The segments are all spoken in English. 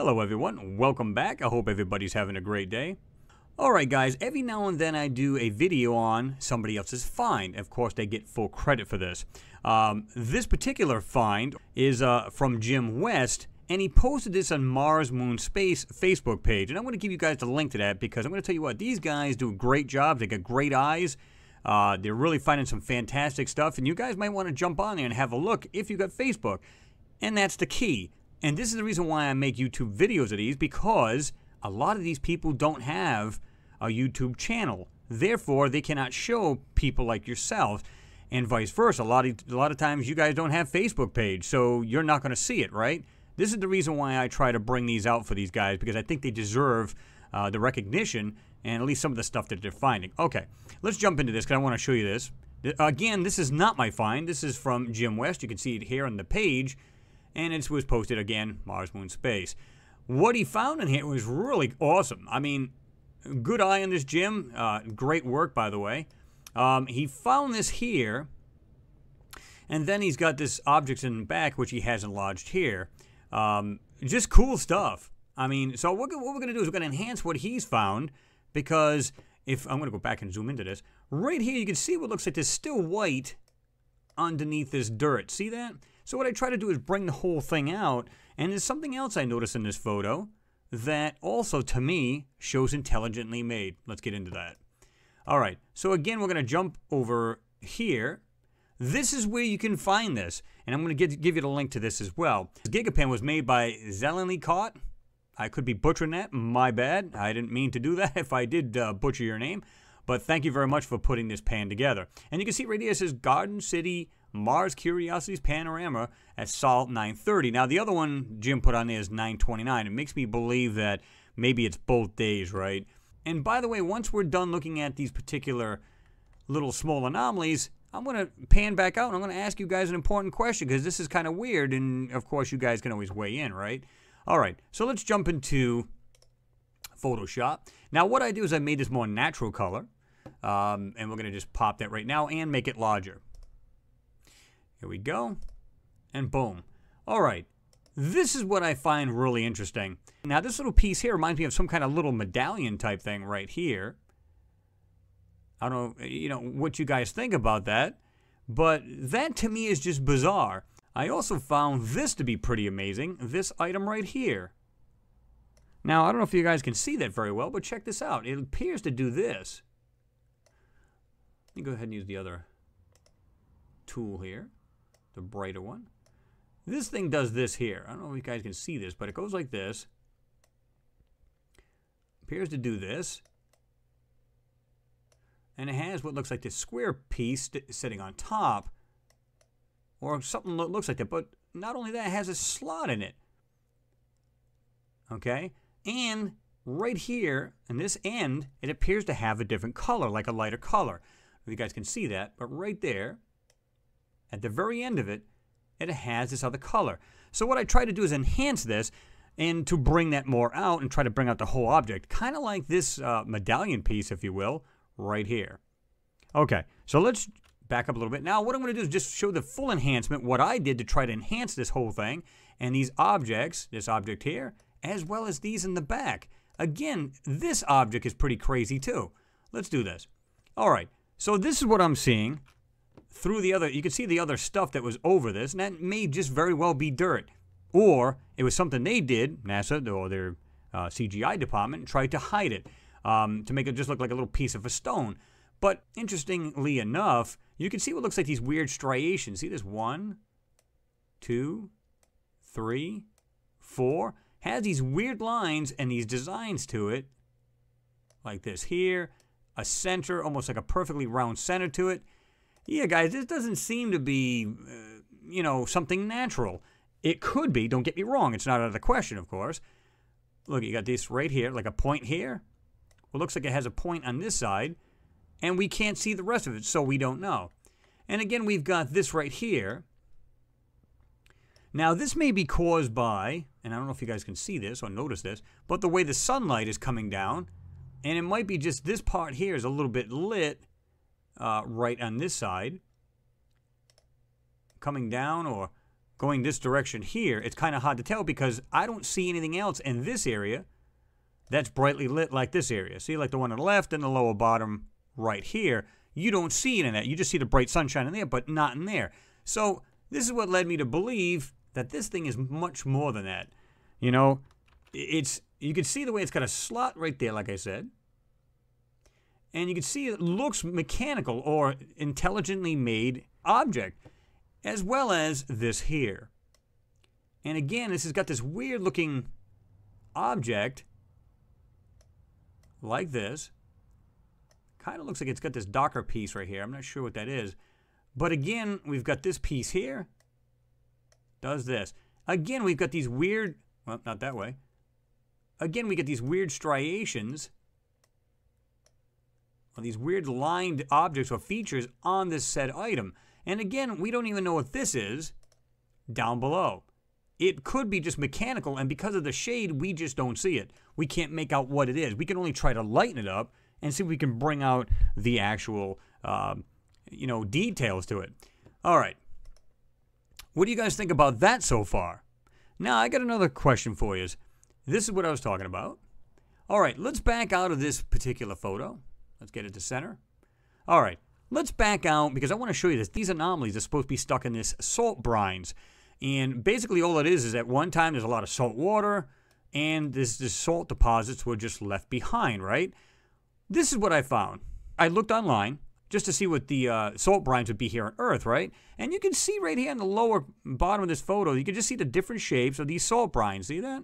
Hello everyone, welcome back. I hope everybody's having a great day. Alright guys, every now and then I do a video on somebody else's find. Of course, they get full credit for this. Um, this particular find is uh, from Jim West, and he posted this on Mars Moon Space Facebook page. And I'm going to give you guys the link to that because I'm going to tell you what, these guys do a great job. They got great eyes. Uh, they're really finding some fantastic stuff, and you guys might want to jump on there and have a look if you've got Facebook. And that's the key. And this is the reason why I make YouTube videos of these because a lot of these people don't have a YouTube channel. Therefore, they cannot show people like yourself and vice versa. A lot of, a lot of times you guys don't have Facebook page, so you're not going to see it, right? This is the reason why I try to bring these out for these guys because I think they deserve uh, the recognition and at least some of the stuff that they're finding. Okay, let's jump into this because I want to show you this. Again, this is not my find. This is from Jim West. You can see it here on the page and it was posted again, Mars, Moon, Space. What he found in here was really awesome. I mean, good eye on this Jim. Uh, great work, by the way. Um, he found this here, and then he's got this objects in the back, which he has enlarged here. Um, just cool stuff. I mean, so what, what we're going to do is we're going to enhance what he's found because if I'm going to go back and zoom into this, right here you can see what looks like there's still white underneath this dirt. See that? So what I try to do is bring the whole thing out, and there's something else I notice in this photo that also, to me, shows intelligently made. Let's get into that. All right, so again, we're going to jump over here. This is where you can find this, and I'm going to give you the link to this as well. Gigapan was made by Zeleny I could be butchering that, my bad. I didn't mean to do that if I did uh, butcher your name, but thank you very much for putting this pan together. And you can see says Garden City Mars Curiosity's Panorama at Sol 930. Now, the other one Jim put on there is 929. It makes me believe that maybe it's both days, right? And by the way, once we're done looking at these particular little small anomalies, I'm going to pan back out and I'm going to ask you guys an important question because this is kind of weird. And of course, you guys can always weigh in, right? All right, so let's jump into Photoshop. Now, what I do is I made this more natural color. Um, and we're going to just pop that right now and make it larger. Here we go. And boom. All right. This is what I find really interesting. Now, this little piece here reminds me of some kind of little medallion type thing right here. I don't know, you know, what you guys think about that, but that to me is just bizarre. I also found this to be pretty amazing, this item right here. Now, I don't know if you guys can see that very well, but check this out. It appears to do this. Me go ahead and use the other tool here the brighter one. This thing does this here. I don't know if you guys can see this, but it goes like this. Appears to do this. And it has what looks like this square piece sitting on top. Or something that looks like that. But not only that, it has a slot in it. Okay? And right here, in this end, it appears to have a different color, like a lighter color. You guys can see that, but right there, at the very end of it, it has this other color. So what I try to do is enhance this and to bring that more out and try to bring out the whole object, kind of like this uh, medallion piece, if you will, right here. Okay, so let's back up a little bit. Now what I'm going to do is just show the full enhancement, what I did to try to enhance this whole thing, and these objects, this object here, as well as these in the back. Again, this object is pretty crazy too. Let's do this. All right, so this is what I'm seeing through the other, you can see the other stuff that was over this, and that may just very well be dirt. Or it was something they did, NASA or their uh, CGI department, tried to hide it um, to make it just look like a little piece of a stone. But interestingly enough, you can see what looks like these weird striations. See this? One, two, three, four. Has these weird lines and these designs to it, like this here, a center, almost like a perfectly round center to it. Yeah, guys, this doesn't seem to be, uh, you know, something natural. It could be, don't get me wrong, it's not out of the question, of course. Look, you got this right here, like a point here. Well, it looks like it has a point on this side, and we can't see the rest of it, so we don't know. And again, we've got this right here. Now, this may be caused by, and I don't know if you guys can see this or notice this, but the way the sunlight is coming down, and it might be just this part here is a little bit lit, uh, right on this side, coming down or going this direction here, it's kind of hard to tell because I don't see anything else in this area that's brightly lit like this area. See, like the one on the left and the lower bottom right here. You don't see it in that. You just see the bright sunshine in there, but not in there. So this is what led me to believe that this thing is much more than that. You know, it's you can see the way it's got a slot right there, like I said. And you can see it looks mechanical or intelligently made object, as well as this here. And again, this has got this weird looking object like this. Kind of looks like it's got this Docker piece right here. I'm not sure what that is. But again, we've got this piece here. Does this. Again, we've got these weird, well, not that way. Again, we get these weird striations, or these weird lined objects or features on this said item. And again, we don't even know what this is down below. It could be just mechanical, and because of the shade, we just don't see it. We can't make out what it is. We can only try to lighten it up and see if we can bring out the actual, uh, you know, details to it. All right. What do you guys think about that so far? Now, I got another question for you. This is what I was talking about. All right, let's back out of this particular photo. Let's get it to center. All right, let's back out because I want to show you this. These anomalies are supposed to be stuck in this salt brines. And basically all it is is at one time there's a lot of salt water and this, this salt deposits were just left behind, right? This is what I found. I looked online just to see what the uh, salt brines would be here on Earth, right? And you can see right here in the lower bottom of this photo, you can just see the different shapes of these salt brines. See that?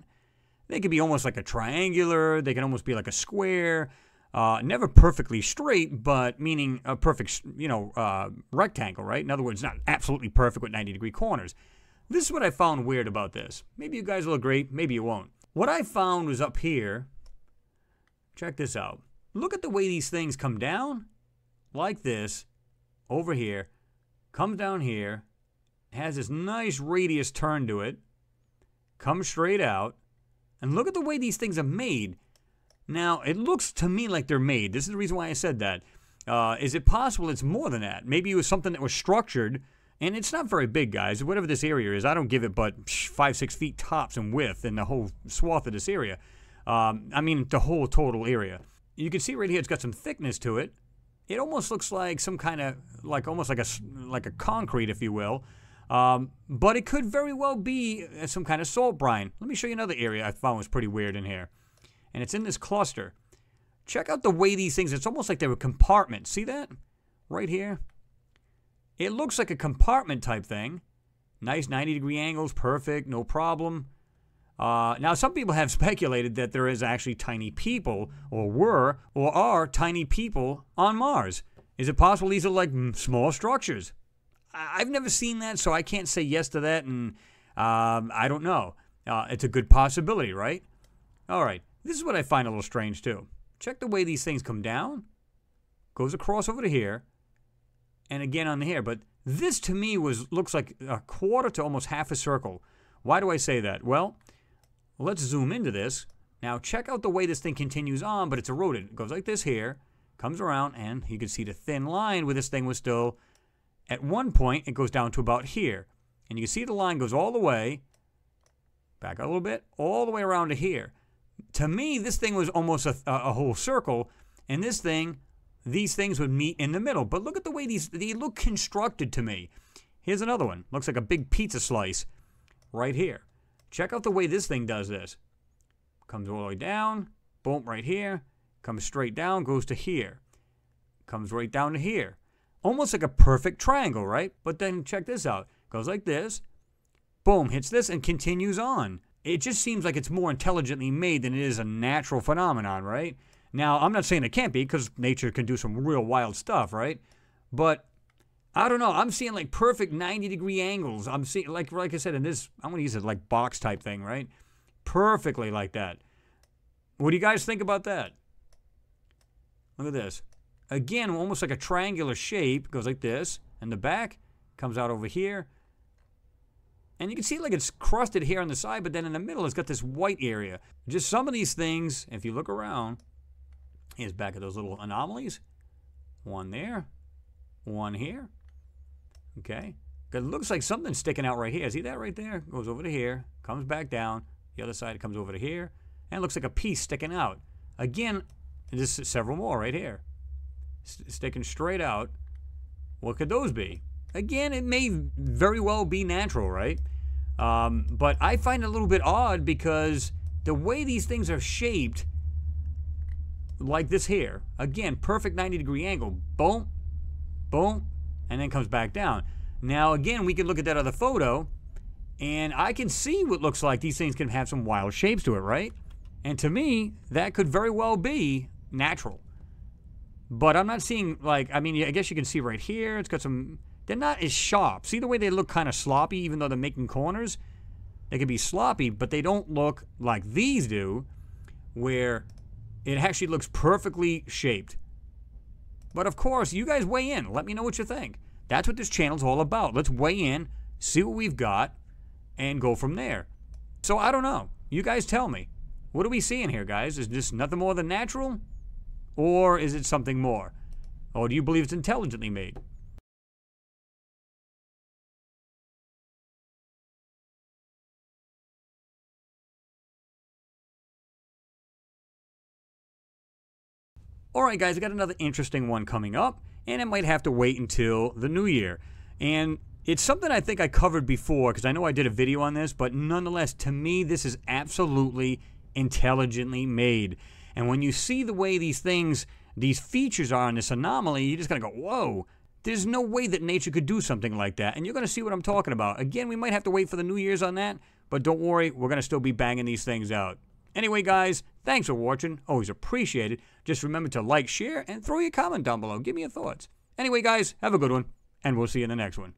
They can be almost like a triangular. They can almost be like a square. Uh, never perfectly straight, but meaning a perfect, you know, uh, rectangle, right? In other words, not absolutely perfect with 90 degree corners. This is what I found weird about this. Maybe you guys will agree, maybe you won't. What I found was up here. Check this out. Look at the way these things come down, like this, over here, comes down here, has this nice radius turn to it, comes straight out, and look at the way these things are made. Now, it looks to me like they're made. This is the reason why I said that. Uh, is it possible it's more than that? Maybe it was something that was structured and it's not very big, guys. Whatever this area is, I don't give it but five, six feet tops in width in the whole swath of this area. Um, I mean, the whole total area. You can see right here, it's got some thickness to it. It almost looks like some kind of, like almost like a, like a concrete, if you will. Um, but it could very well be uh, some kind of salt brine. Let me show you another area I found was pretty weird in here. And it's in this cluster. Check out the way these things, it's almost like they were compartments. See that? Right here. It looks like a compartment type thing. Nice 90 degree angles, perfect, no problem. Uh, now, some people have speculated that there is actually tiny people, or were, or are tiny people on Mars. Is it possible these are like small structures? I've never seen that, so I can't say yes to that, and um, I don't know. Uh, it's a good possibility, right? All right, this is what I find a little strange too. Check the way these things come down, goes across over to here, and again on the here. But this to me was looks like a quarter to almost half a circle. Why do I say that? Well, let's zoom into this. Now check out the way this thing continues on, but it's eroded. It goes like this here, comes around, and you can see the thin line where this thing was still. At one point, it goes down to about here. And you can see the line goes all the way, back a little bit, all the way around to here. To me, this thing was almost a, a whole circle, and this thing these things would meet in the middle. But look at the way these they look constructed to me. Here's another one. Looks like a big pizza slice right here. Check out the way this thing does this. Comes all the way down, boom, right here. Comes straight down, goes to here. Comes right down to here. Almost like a perfect triangle, right? But then check this out. Goes like this, boom, hits this, and continues on. It just seems like it's more intelligently made than it is a natural phenomenon, right? Now, I'm not saying it can't be because nature can do some real wild stuff, right? But I don't know. I'm seeing like perfect 90 degree angles. I'm seeing like like I said in this. I'm gonna use it like box type thing, right? Perfectly like that. What do you guys think about that? Look at this. Again, almost like a triangular shape. Goes like this, and the back comes out over here. And you can see like it's crusted here on the side, but then in the middle it's got this white area. Just some of these things, if you look around, is back at those little anomalies. One there, one here. Okay. It looks like something's sticking out right here. See that right there? Goes over to here, comes back down. The other side comes over to here, and looks like a piece sticking out. Again, there's several more right here. S sticking straight out. What could those be? Again, it may very well be natural, right? Um, but I find it a little bit odd because the way these things are shaped, like this here, again, perfect 90 degree angle, boom, boom, and then comes back down. Now, again, we can look at that other photo, and I can see what looks like these things can have some wild shapes to it, right? And to me, that could very well be natural. But I'm not seeing, like, I mean, I guess you can see right here, it's got some, they're not as sharp. See the way they look kind of sloppy, even though they're making corners? They can be sloppy, but they don't look like these do, where it actually looks perfectly shaped. But of course, you guys weigh in. Let me know what you think. That's what this channel's all about. Let's weigh in, see what we've got, and go from there. So I don't know. You guys tell me. What are we seeing here, guys? Is this nothing more than natural? Or is it something more? Or do you believe it's intelligently made? Alright guys, I got another interesting one coming up, and it might have to wait until the new year. And it's something I think I covered before, because I know I did a video on this, but nonetheless, to me, this is absolutely intelligently made. And when you see the way these things, these features are in this anomaly, you're just going to go, whoa, there's no way that nature could do something like that. And you're gonna see what I'm talking about. Again, we might have to wait for the New Year's on that, but don't worry, we're gonna still be banging these things out. Anyway, guys, thanks for watching. Always appreciate it. Just remember to like, share, and throw your comment down below. Give me your thoughts. Anyway, guys, have a good one, and we'll see you in the next one.